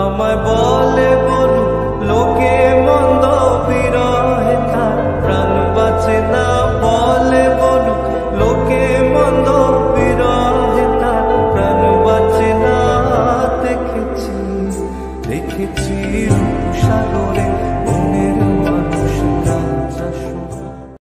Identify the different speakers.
Speaker 1: আমায় বলে বলু লোকে মন্দ বিরহে তার প্রাণ বাঁচে না, বলে বলু লোকে মন্দ বিরহে তার প্রাণ বাঁচে না, দেখেছি দেখেছি সাগর।